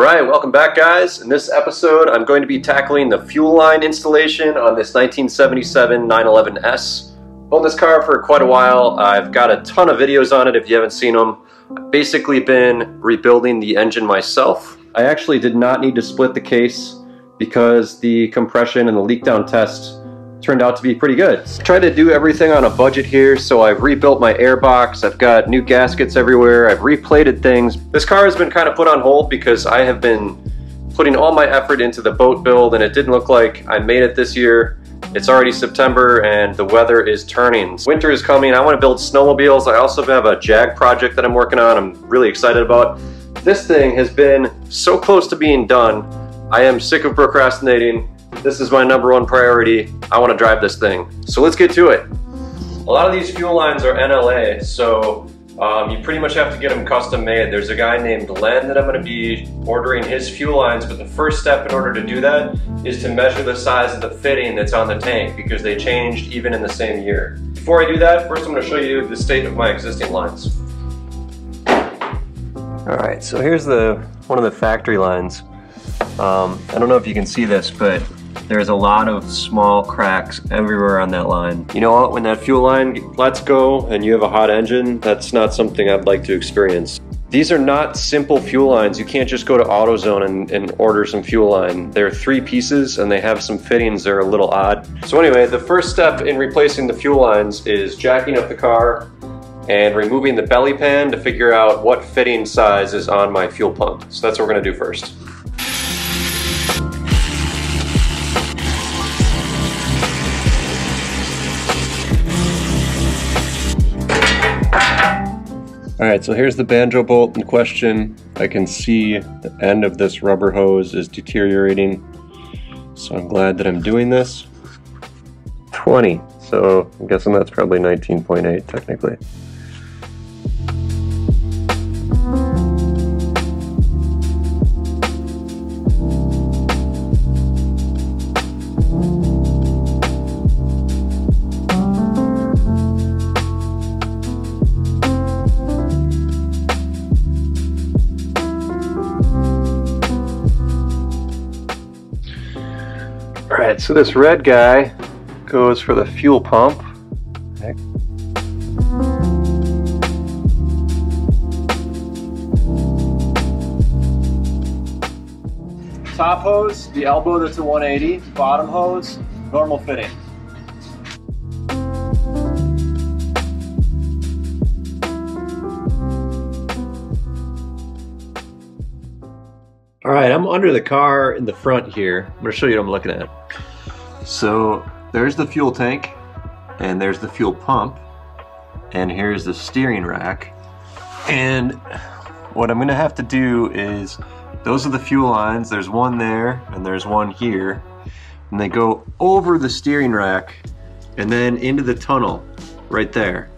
Alright, welcome back guys. In this episode I'm going to be tackling the fuel line installation on this 1977 911S. Owned this car for quite a while. I've got a ton of videos on it if you haven't seen them. I've basically been rebuilding the engine myself. I actually did not need to split the case because the compression and the leak down test turned out to be pretty good. Tried to do everything on a budget here, so I've rebuilt my airbox, I've got new gaskets everywhere, I've replated things. This car has been kind of put on hold because I have been putting all my effort into the boat build and it didn't look like I made it this year. It's already September and the weather is turning. Winter is coming, I want to build snowmobiles. I also have a Jag project that I'm working on I'm really excited about. This thing has been so close to being done. I am sick of procrastinating this is my number one priority. I want to drive this thing. So let's get to it. A lot of these fuel lines are NLA, so um, you pretty much have to get them custom made. There's a guy named Len that I'm going to be ordering his fuel lines, but the first step in order to do that is to measure the size of the fitting that's on the tank because they changed even in the same year. Before I do that, first I'm going to show you the state of my existing lines. Alright, so here's the one of the factory lines. Um, I don't know if you can see this, but there's a lot of small cracks everywhere on that line. You know what, when that fuel line lets go and you have a hot engine, that's not something I'd like to experience. These are not simple fuel lines. You can't just go to AutoZone and, and order some fuel line. They're three pieces and they have some fittings that are a little odd. So anyway, the first step in replacing the fuel lines is jacking up the car and removing the belly pan to figure out what fitting size is on my fuel pump. So that's what we're gonna do first. Right, so here's the banjo bolt in question. I can see the end of this rubber hose is deteriorating. So I'm glad that I'm doing this. 20, so I'm guessing that's probably 19.8 technically. So this red guy goes for the fuel pump. Top hose, the elbow that's a 180. Bottom hose, normal fitting. All right, I'm under the car in the front here. I'm gonna show you what I'm looking at. So there's the fuel tank and there's the fuel pump and here's the steering rack. And what I'm gonna have to do is, those are the fuel lines. There's one there and there's one here. And they go over the steering rack and then into the tunnel right there.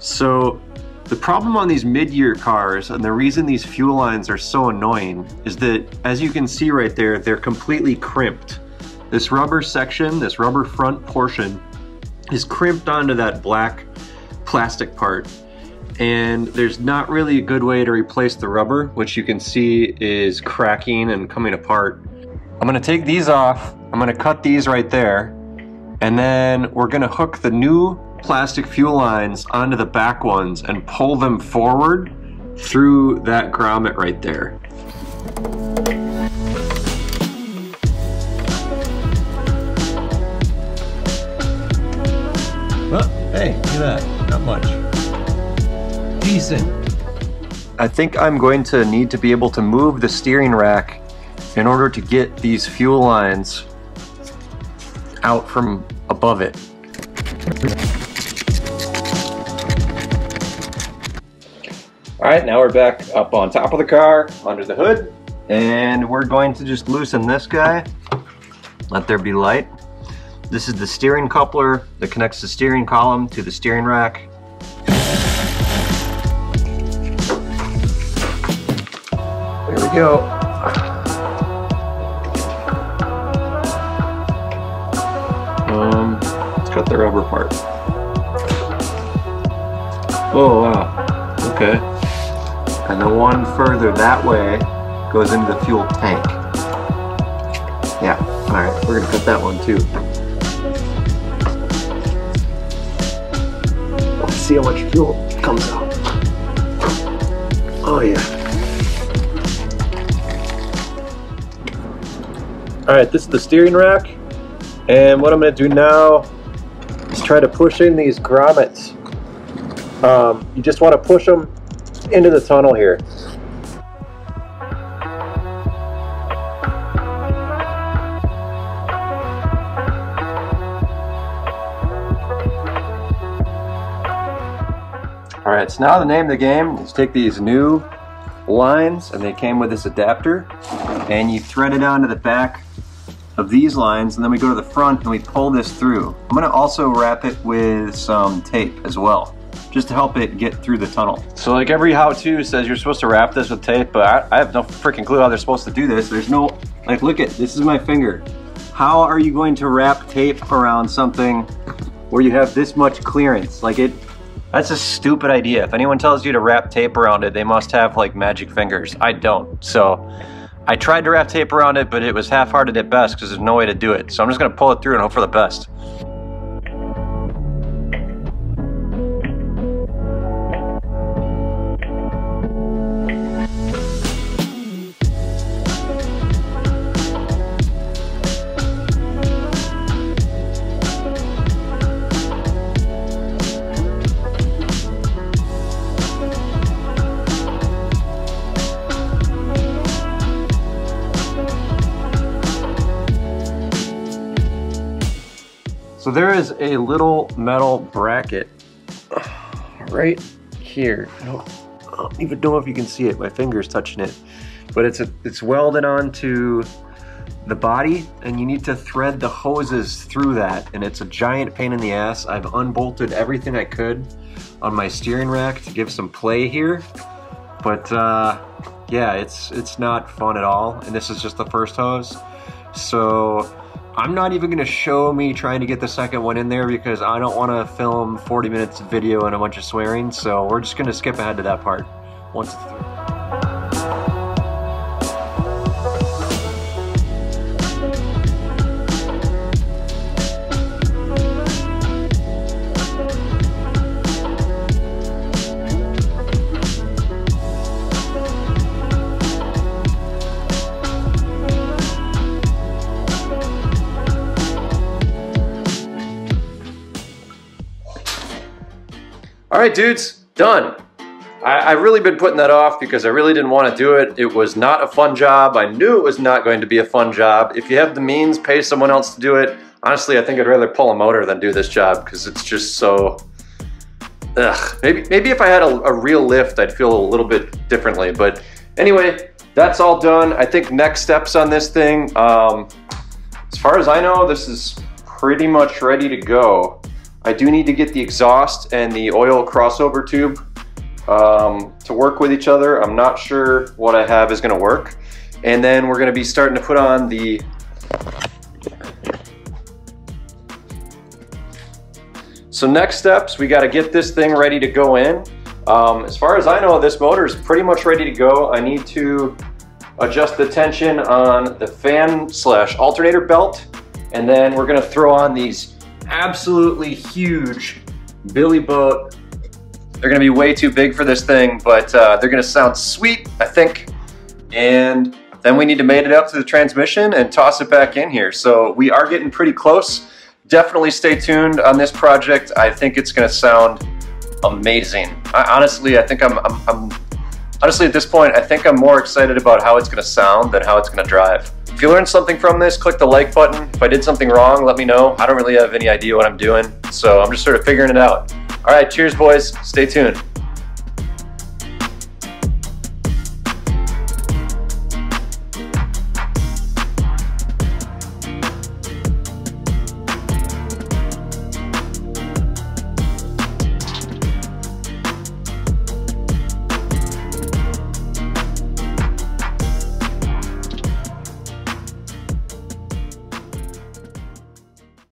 So the problem on these mid-year cars and the reason these fuel lines are so annoying is that as you can see right there, they're completely crimped. This rubber section, this rubber front portion is crimped onto that black plastic part. And there's not really a good way to replace the rubber, which you can see is cracking and coming apart. I'm gonna take these off, I'm gonna cut these right there, and then we're gonna hook the new plastic fuel lines onto the back ones and pull them forward through that grommet right there. Well, hey, look at that. Not much. Decent. I think I'm going to need to be able to move the steering rack in order to get these fuel lines out from above it. All right, now we're back up on top of the car, under the hood, and we're going to just loosen this guy. Let there be light. This is the steering coupler that connects the steering column to the steering rack. There we go. Um, let's cut the rubber part. Oh wow, okay and the one further that way goes into the fuel tank. Yeah, all right, we're gonna cut that one too. See how much fuel comes out. Oh yeah. All right, this is the steering rack. And what I'm gonna do now is try to push in these grommets. Um, you just wanna push them into the tunnel here. All right, so now the name of the game is take these new lines and they came with this adapter and you thread it onto the back of these lines and then we go to the front and we pull this through. I'm gonna also wrap it with some tape as well just to help it get through the tunnel. So like every how-to says you're supposed to wrap this with tape, but I, I have no freaking clue how they're supposed to do this. There's no, like look at, this is my finger. How are you going to wrap tape around something where you have this much clearance? Like it, that's a stupid idea. If anyone tells you to wrap tape around it, they must have like magic fingers. I don't. So I tried to wrap tape around it, but it was half-hearted at best because there's no way to do it. So I'm just gonna pull it through and hope for the best. There is a little metal bracket right here. I don't, I don't even know if you can see it. My finger's touching it. But it's a, it's welded onto the body and you need to thread the hoses through that and it's a giant pain in the ass. I've unbolted everything I could on my steering rack to give some play here. But uh, yeah, it's it's not fun at all. And this is just the first hose. So I'm not even gonna show me trying to get the second one in there because I don't wanna film 40 minutes of video and a bunch of swearing, so we're just gonna skip ahead to that part once it's through. Right, dudes, done. I, I really been putting that off because I really didn't want to do it. It was not a fun job. I knew it was not going to be a fun job. If you have the means, pay someone else to do it. Honestly, I think I'd rather pull a motor than do this job because it's just so. Ugh. Maybe maybe if I had a, a real lift, I'd feel a little bit differently. But anyway, that's all done. I think next steps on this thing. Um, as far as I know, this is pretty much ready to go. I do need to get the exhaust and the oil crossover tube um, to work with each other. I'm not sure what I have is gonna work. And then we're gonna be starting to put on the So next steps, we gotta get this thing ready to go in. Um, as far as I know, this motor is pretty much ready to go. I need to adjust the tension on the fan slash alternator belt. And then we're gonna throw on these absolutely huge Billy Boat. They're gonna be way too big for this thing, but uh, they're gonna sound sweet, I think. And then we need to mate it up to the transmission and toss it back in here. So we are getting pretty close. Definitely stay tuned on this project. I think it's gonna sound amazing. I, honestly, I think I'm, I'm, I'm, honestly at this point, I think I'm more excited about how it's gonna sound than how it's gonna drive. If you learned something from this, click the like button. If I did something wrong, let me know. I don't really have any idea what I'm doing, so I'm just sort of figuring it out. All right, cheers boys, stay tuned.